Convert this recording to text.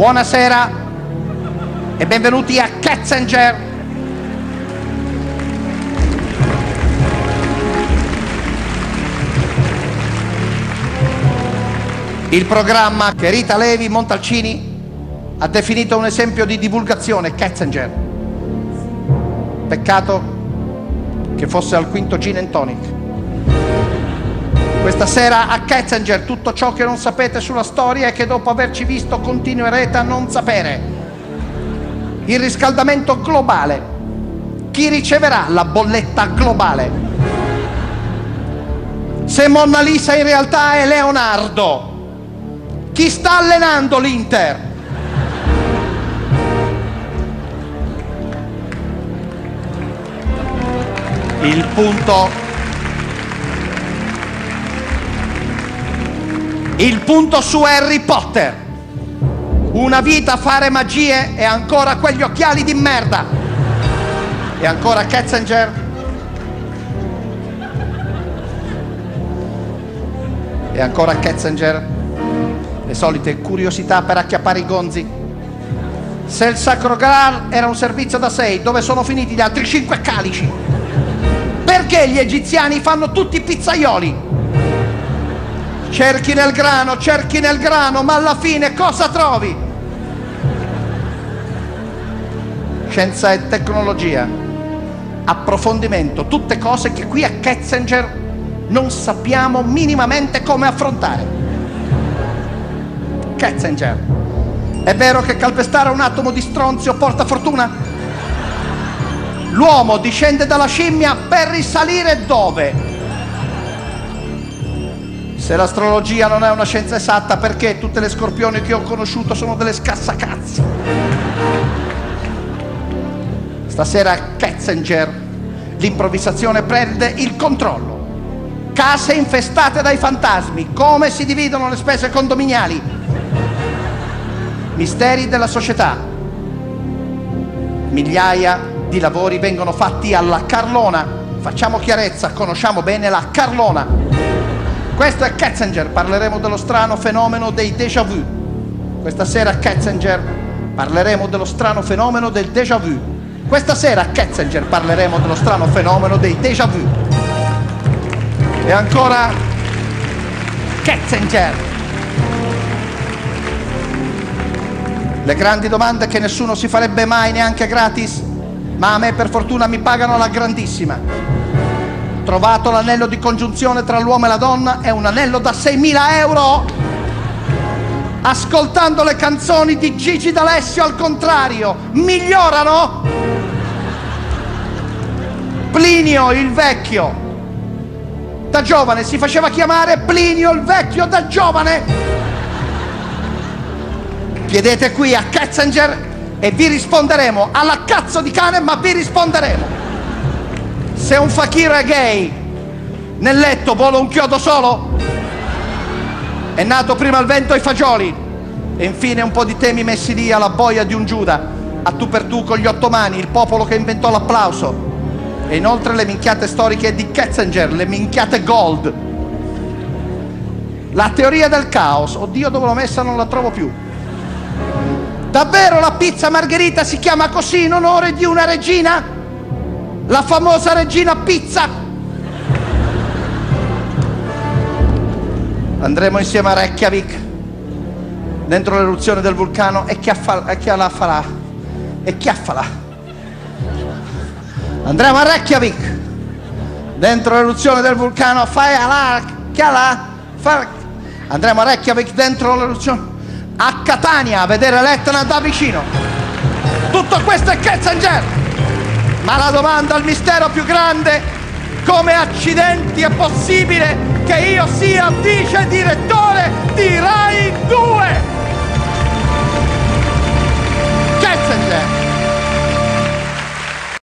Buonasera e benvenuti a Ketzinger. Il programma che Rita Levi Montalcini ha definito un esempio di divulgazione, Ketzinger. Peccato che fosse al quinto gin and tonic. Questa sera a Ketzinger tutto ciò che non sapete sulla storia e che dopo averci visto continuerete a non sapere. Il riscaldamento globale. Chi riceverà la bolletta globale? Se Monna Lisa in realtà è Leonardo. Chi sta allenando l'Inter? Il punto Il punto su Harry Potter. Una vita a fare magie e ancora quegli occhiali di merda. E ancora Ketzinger. E ancora Ketzinger. Le solite curiosità per acchiappare i gonzi. Se il Sacro Graal era un servizio da sei, dove sono finiti gli altri cinque calici? Perché gli egiziani fanno tutti pizzaioli? Cerchi nel grano, cerchi nel grano, ma alla fine cosa trovi? Scienza e tecnologia, approfondimento, tutte cose che qui a Ketzinger non sappiamo minimamente come affrontare. Ketzinger, è vero che calpestare un atomo di stronzio porta fortuna? L'uomo discende dalla scimmia per risalire dove? Se l'astrologia non è una scienza esatta, perché tutte le scorpioni che ho conosciuto sono delle scassacazzi? Stasera Ketzinger l'improvvisazione prende il controllo. Case infestate dai fantasmi, come si dividono le spese condominiali? Misteri della società. Migliaia di lavori vengono fatti alla Carlona. Facciamo chiarezza, conosciamo bene la Carlona. Questo è Ketzinger, parleremo dello strano fenomeno dei déjà vu. Questa sera a Ketzinger parleremo dello strano fenomeno del déjà vu. Questa sera a Ketzinger parleremo dello strano fenomeno dei déjà vu. E ancora Ketzinger. Le grandi domande che nessuno si farebbe mai neanche gratis, ma a me per fortuna mi pagano la grandissima trovato l'anello di congiunzione tra l'uomo e la donna, è un anello da 6.000 euro. Ascoltando le canzoni di Gigi D'Alessio al contrario, migliorano? Plinio il vecchio, da giovane si faceva chiamare Plinio il vecchio da giovane. Chiedete qui a Ketzinger e vi risponderemo alla cazzo di cane, ma vi risponderemo. Se un fakir è gay, nel letto vola un chiodo solo? È nato prima il vento e i fagioli. E infine un po' di temi messi lì alla boia di un Giuda, a tu per tu con gli ottomani, il popolo che inventò l'applauso. E inoltre le minchiate storiche di Ketzinger, le minchiate gold. La teoria del caos, oddio dove l'ho messa non la trovo più. Davvero la pizza margherita si chiama così in onore di una regina? La famosa regina pizza. Andremo insieme a Reykjavik, dentro l'eruzione del vulcano, e chi, affa, e chiaffala. Andremo a Reykjavik, dentro l'eruzione del vulcano, fai la, chiala, fa, andremo a Reykjavik, dentro l'eruzione, a Catania, a vedere l'Etna da vicino. Tutto questo è Ketzinger! Ma la domanda al mistero più grande, come accidenti è possibile che io sia vice direttore di Rai 2? Ketzinger!